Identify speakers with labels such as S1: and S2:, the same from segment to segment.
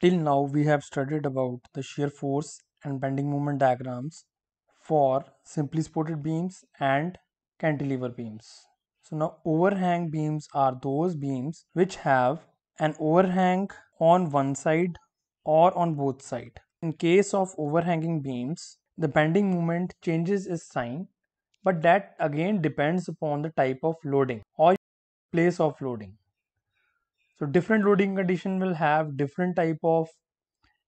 S1: Till now we have studied about the shear force and bending moment diagrams for simply supported beams and cantilever beams. So now overhang beams are those beams which have an overhang on one side or on both side. In case of overhanging beams, the bending moment changes its sign but that again depends upon the type of loading or place of loading. So different loading condition will have different type of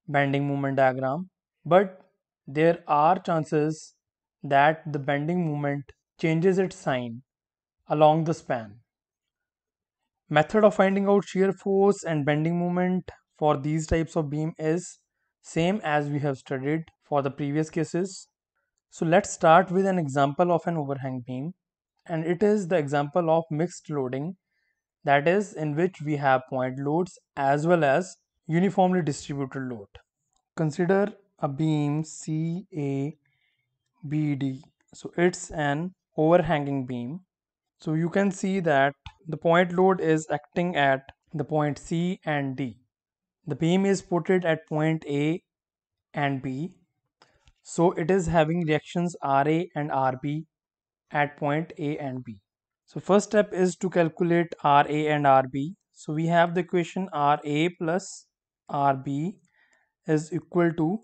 S1: bending moment diagram but there are chances that the bending moment changes its sign along the span. Method of finding out shear force and bending moment for these types of beam is same as we have studied for the previous cases. So let's start with an example of an overhang beam and it is the example of mixed loading that is in which we have point loads as well as uniformly distributed load. Consider a beam CABD. So it's an overhanging beam. So you can see that the point load is acting at the point C and D. The beam is put at point A and B. So it is having reactions RA and RB at point A and B. So first step is to calculate RA and RB. So we have the equation RA plus RB is equal to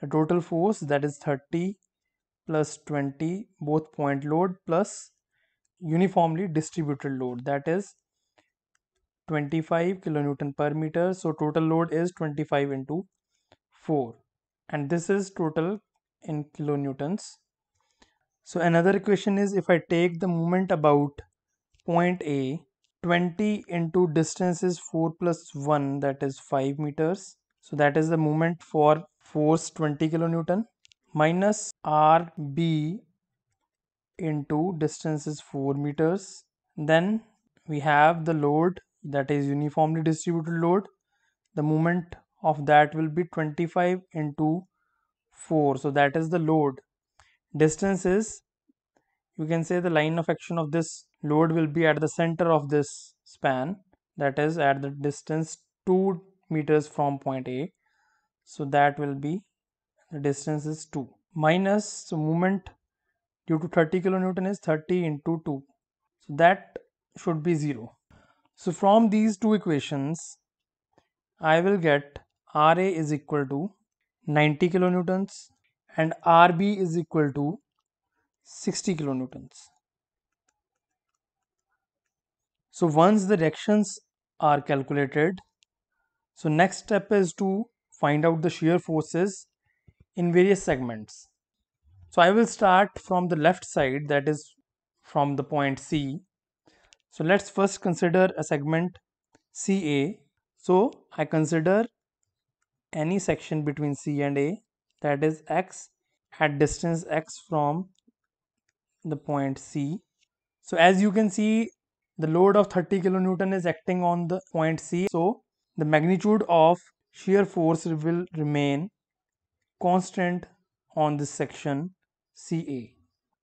S1: the total force that is 30 plus 20 both point load plus uniformly distributed load. That is 25 kilonewton per meter. So total load is 25 into 4 and this is total in kilonewtons so another equation is if I take the moment about point A 20 into distance is 4 plus 1 that is 5 meters. So that is the moment for force 20 kilonewton minus RB into distance is 4 meters. Then we have the load that is uniformly distributed load. The moment of that will be 25 into 4. So that is the load distance is you can say the line of action of this load will be at the center of this span that is at the distance 2 meters from point A. So that will be the distance is 2 minus so moment due to 30 kilonewton is 30 into 2 so that should be 0 so from these two equations I will get RA is equal to 90 kilonewtons and RB is equal to 60 kilonewtons. So once the reactions are calculated, so next step is to find out the shear forces in various segments. So I will start from the left side that is from the point C. So let's first consider a segment CA. So I consider any section between C and A that is x at distance x from the point C. So as you can see the load of 30 kilonewton is acting on the point C. So the magnitude of shear force will remain constant on this section CA.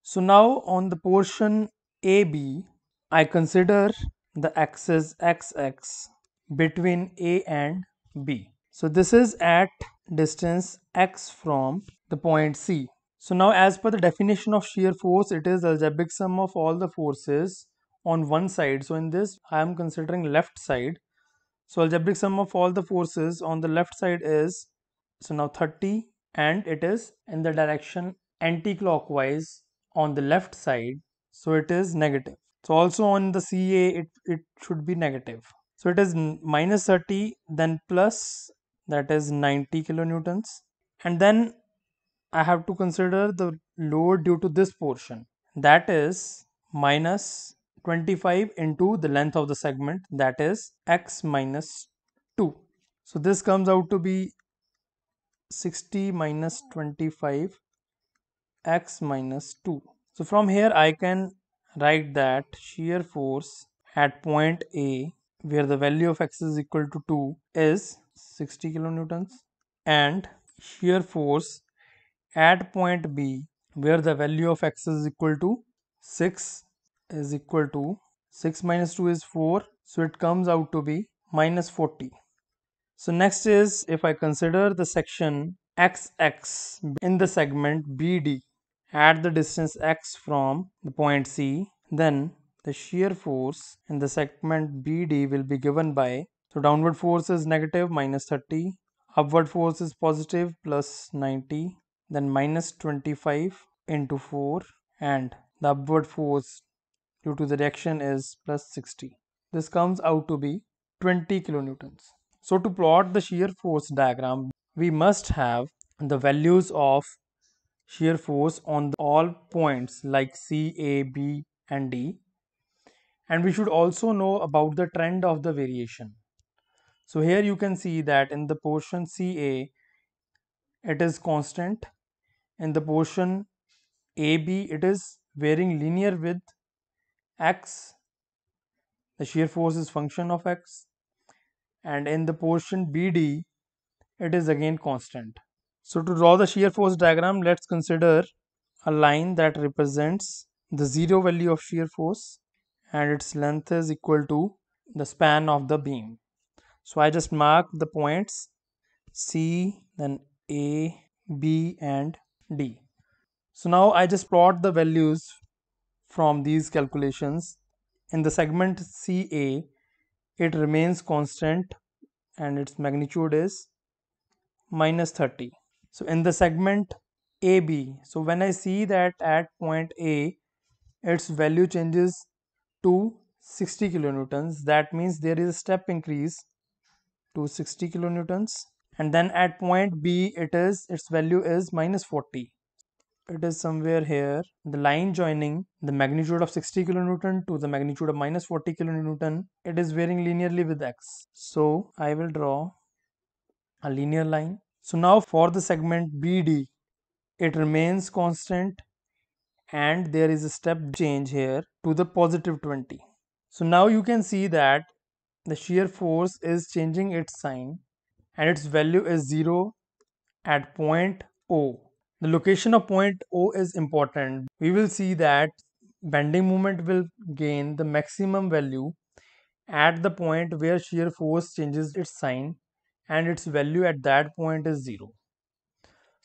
S1: So now on the portion AB I consider the axis XX between A and B. So this is at distance x from the point C. So now as per the definition of shear force, it is algebraic sum of all the forces on one side. So in this, I am considering left side. So algebraic sum of all the forces on the left side is, so now 30 and it is in the direction anti-clockwise on the left side. So it is negative. So also on the CA, it, it should be negative. So it is minus 30 then plus that is 90 kilonewtons and then I have to consider the load due to this portion that is minus 25 into the length of the segment that is x minus 2. So this comes out to be 60 minus 25 x minus 2. So from here I can write that shear force at point A where the value of x is equal to 2 is 60 kilonewtons and shear force at point B where the value of x is equal to 6 is equal to 6 minus 2 is 4 so it comes out to be minus 40 So next is if I consider the section XX in the segment BD at the distance x from the point C, then the shear force in the segment BD will be given by so downward force is negative minus 30, upward force is positive plus 90, then minus 25 into 4 and the upward force due to the reaction is plus 60. This comes out to be 20 kilonewtons. So to plot the shear force diagram, we must have the values of shear force on all points like C, A, B and D. And we should also know about the trend of the variation. So here you can see that in the portion CA, it is constant. In the portion AB, it is varying linear with X. The shear force is function of X. And in the portion BD, it is again constant. So to draw the shear force diagram, let's consider a line that represents the zero value of shear force and its length is equal to the span of the beam. So I just mark the points C, then A, B and D. So now I just plot the values from these calculations. In the segment CA, it remains constant and its magnitude is minus 30. So in the segment AB, so when I see that at point A, its value changes to 60 kilonewtons, that means there is a step increase to 60 kilonewtons. And then at point B it is its value is minus 40 it is somewhere here the line joining the magnitude of 60 kilonewton to the magnitude of minus 40 kilonewton it is varying linearly with x. So I will draw a linear line. So now for the segment BD it remains constant and there is a step change here to the positive 20 so now you can see that the shear force is changing its sign and its value is 0 at point O. The location of point O is important. We will see that bending moment will gain the maximum value at the point where shear force changes its sign and its value at that point is 0.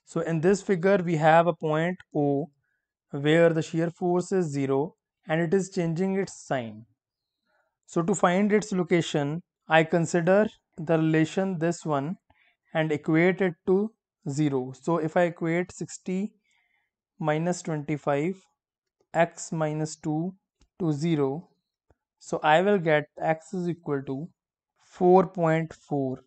S1: So in this figure we have a point O where the shear force is 0 and it is changing its sign. So to find its location, I consider the relation this one and equate it to 0. So if I equate 60 minus 25 x minus 2 to 0, so I will get x is equal to 4.4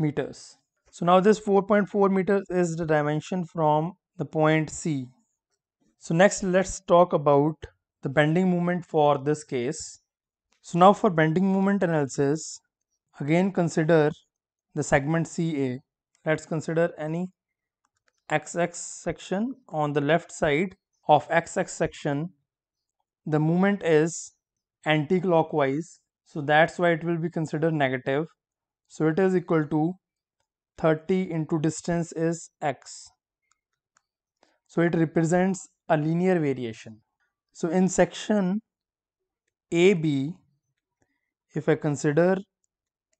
S1: meters. So now this 4.4 meters is the dimension from the point C. So next let's talk about the bending moment for this case. So now for bending moment analysis, again consider the segment CA. Let's consider any XX section on the left side of XX section. The moment is anti-clockwise. So that's why it will be considered negative. So it is equal to 30 into distance is x. So it represents a linear variation. So in section AB, if I consider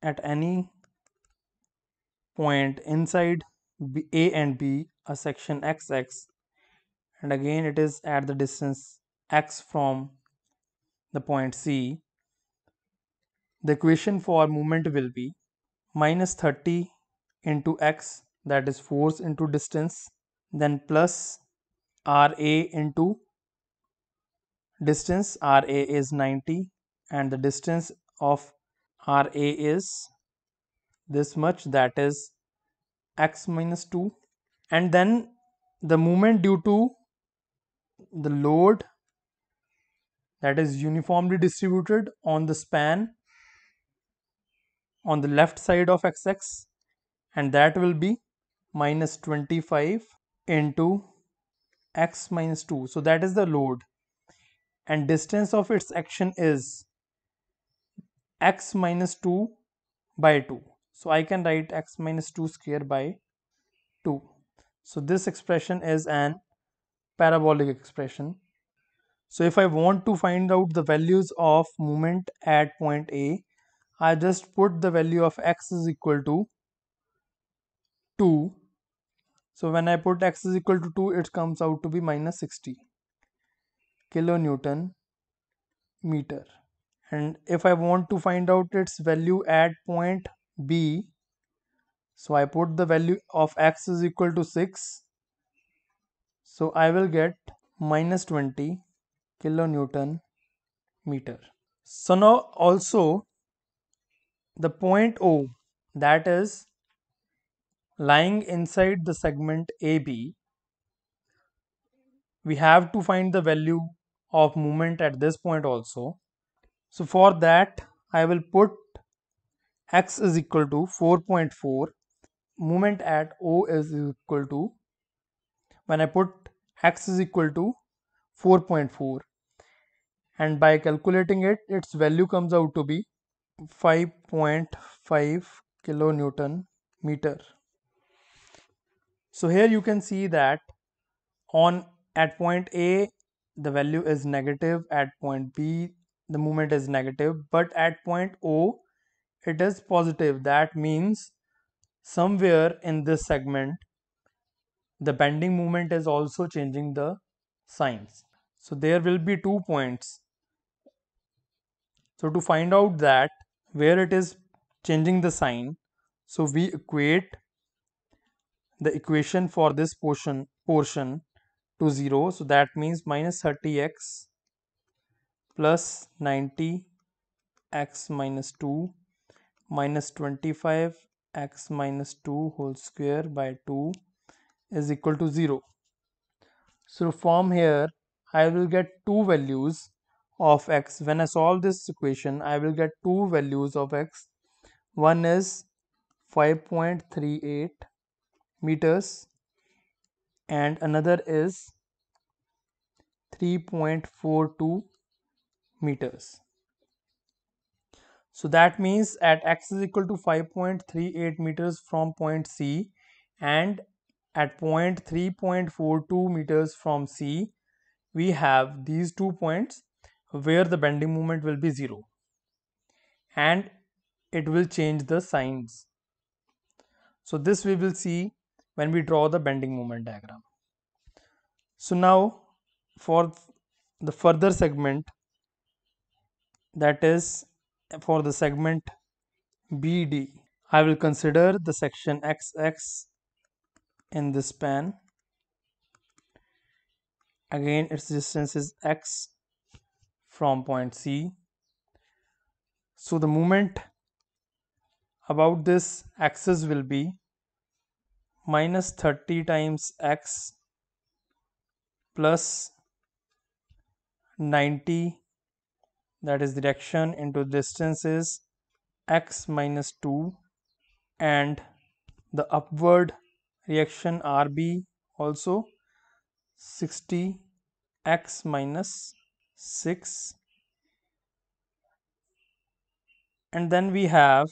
S1: at any point inside B, A and B a section XX and again it is at the distance x from the point C the equation for movement will be minus 30 into x that is force into distance then plus RA into distance. RA is 90 and the distance of RA is this much that is x minus 2 and then the moment due to the load that is uniformly distributed on the span on the left side of xx and that will be minus 25 into x minus 2 so that is the load. And distance of its action is x minus 2 by 2 so I can write x minus 2 square by 2 so this expression is an parabolic expression. So if I want to find out the values of moment at point A I just put the value of x is equal to 2 so when I put x is equal to 2 it comes out to be minus 60 kilonewton meter and if I want to find out its value at point B so I put the value of x is equal to 6 so I will get minus 20 kilonewton meter. So now also the point O that is lying inside the segment AB we have to find the value of moment at this point also so for that I will put x is equal to 4.4 moment at O is equal to when I put x is equal to 4.4 and by calculating it its value comes out to be 5.5 kilonewton meter. So here you can see that on at point A the value is negative at point B the moment is negative but at point O it is positive. That means somewhere in this segment the bending moment is also changing the signs. So there will be two points. So to find out that where it is changing the sign so we equate the equation for this portion portion to 0 so that means minus 30x plus 90 x minus 2 minus 25 x minus 2 whole square by 2 is equal to 0. So from here I will get two values of x. When I solve this equation I will get two values of x. One is 5.38 meters and another is 3.42 meters. So that means at x is equal to 5.38 meters from point C and at point 3.42 meters from C we have these two points where the bending moment will be 0 and it will change the signs. So this we will see when we draw the bending moment diagram. So now for the further segment that is for the segment BD I will consider the section XX in this span. Again its distance is x from point C. So the moment about this axis will be minus 30 times x plus 90 that is direction into distance is x minus 2 and the upward reaction RB also 60 x minus 6 and then we have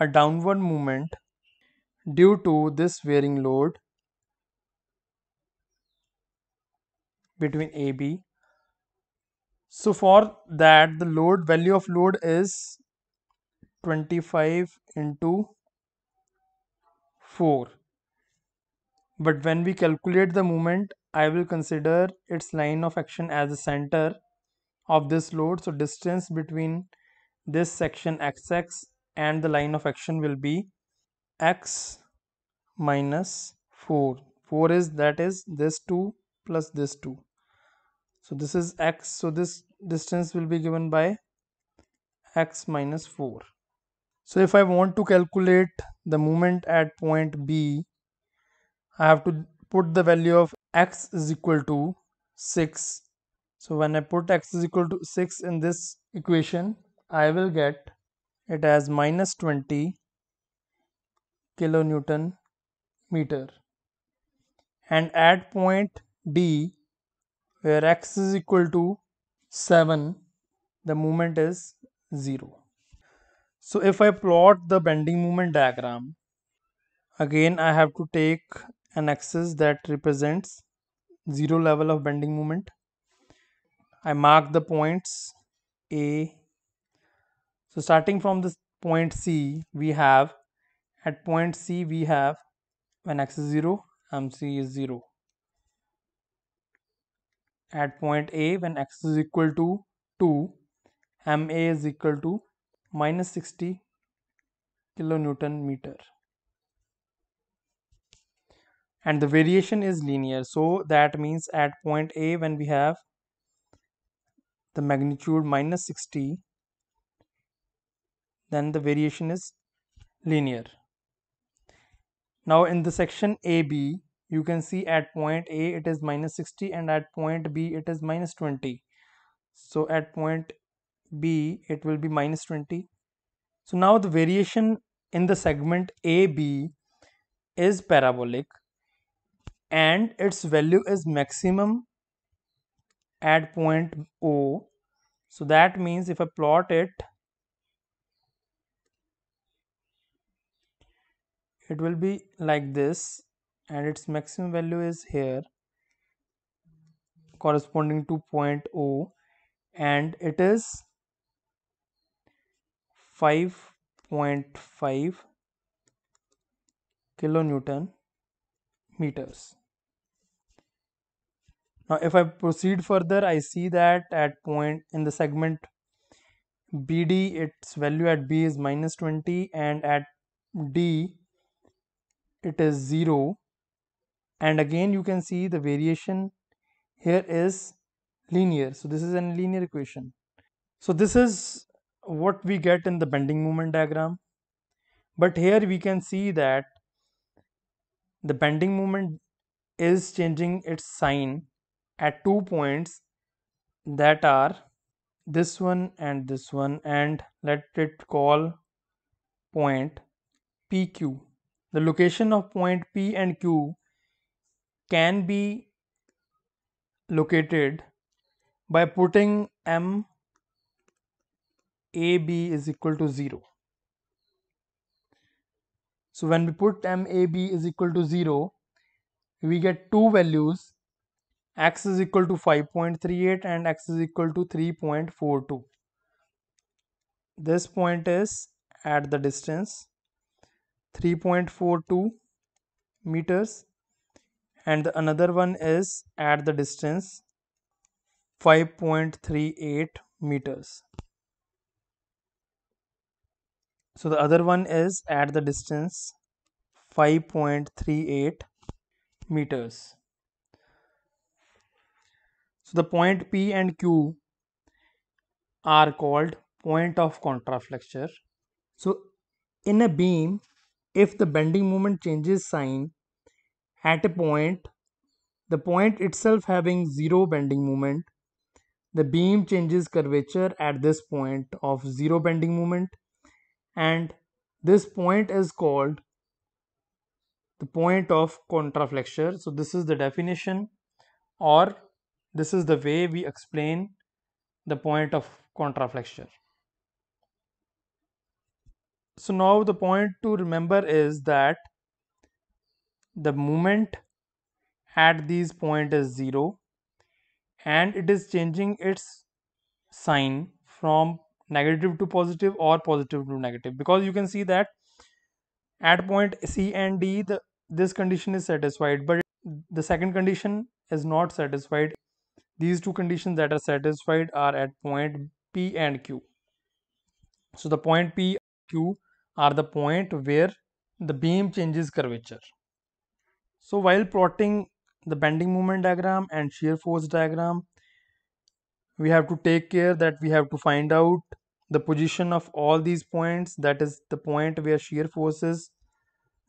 S1: a downward movement due to this varying load between AB so for that the load value of load is 25 into 4. But when we calculate the moment, I will consider its line of action as the center of this load. So distance between this section xx and the line of action will be x minus 4. 4 is that is this 2 plus this 2 so this is x. So this distance will be given by x minus 4 so if I want to calculate the moment at point B I have to put the value of x is equal to 6 so when I put x is equal to 6 in this equation I will get it as minus 20 kilonewton meter. And at point D where x is equal to 7 the moment is 0 so if I plot the bending moment diagram again I have to take an axis that represents 0 level of bending moment. I mark the points A. So starting from this point C we have at point C we have when x is 0 mc is 0 at point A when x is equal to 2 ma is equal to minus 60 kilonewton meter. And the variation is linear. So that means at point A when we have the magnitude minus 60 then the variation is linear. Now in the section AB you can see at point A it is minus 60 and at point B it is minus 20 so at point B it will be minus 20 so now the variation in the segment AB is parabolic and its value is maximum at point O. So that means if I plot it it will be like this and its maximum value is here corresponding to point O and it is 5.5 kilonewton meters. Now if I proceed further I see that at point in the segment BD its value at B is minus 20 and at D it is 0 and again you can see the variation here is linear. So this is a linear equation. So this is what we get in the bending moment diagram. But here we can see that the bending moment is changing its sign at two points that are this one and this one. And let it call point PQ. The location of point P and Q can be located by putting m a b is equal to 0 so when we put m a b is equal to 0 we get two values x is equal to 5.38 and x is equal to 3.42 this point is at the distance 3.42 meters and the another one is at the distance 5.38 meters. So the other one is at the distance 5.38 meters. So the point P and Q are called point of contraflexure. So in a beam, if the bending moment changes sign, at a point, the point itself having zero bending moment, the beam changes curvature at this point of zero bending moment and this point is called the point of contraflexure. So this is the definition or this is the way we explain the point of contraflexure. So now the point to remember is that the moment at these point is 0 and it is changing its sign from negative to positive or positive to negative. Because you can see that at point C and D the this condition is satisfied but the second condition is not satisfied. These two conditions that are satisfied are at point P and Q. So the point P Q are the point where the beam changes curvature so while plotting the bending moment diagram and shear force diagram, we have to take care that we have to find out the position of all these points. That is the point where shear force is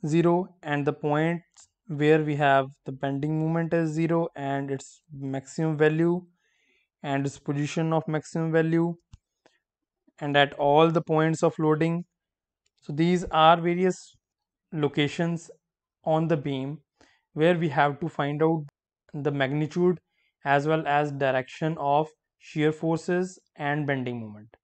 S1: 0 and the point where we have the bending moment is 0 and its maximum value and its position of maximum value and at all the points of loading. So these are various locations on the beam where we have to find out the magnitude as well as direction of shear forces and bending moment.